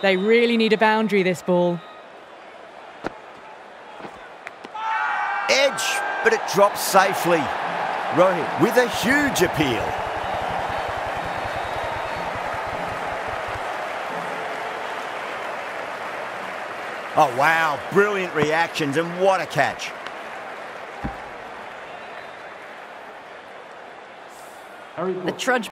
They really need a boundary, this ball. Edge, but it drops safely. Rohit with a huge appeal. Oh, wow. Brilliant reactions and what a catch. The trudge